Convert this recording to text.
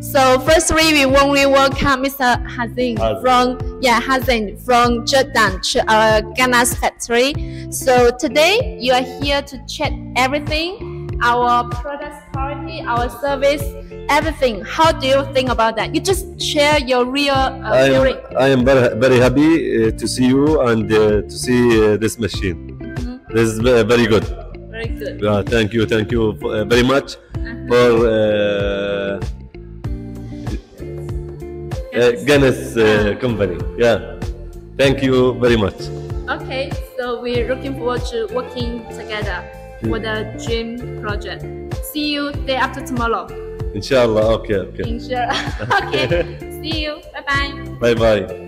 So firstly, we warmly welcome Mr. Hazin from yeah Hazin from Jordan to our Ganas factory. So today you are here to check everything, our product quality, our service, everything. How do you think about that? You just share your real uh, I feeling. am, I am very, very happy uh, to see you and uh, to see uh, this machine. Mhm. This is very good. Very good. Yeah, thank you, thank you for, uh, very much for Ganas uh, company. Yeah, thank you very much. Okay, so we're looking forward to working together for the gym project. See you day after tomorrow. Inshallah. Okay, okay. Inshallah. okay. See you. Bye bye. Bye bye.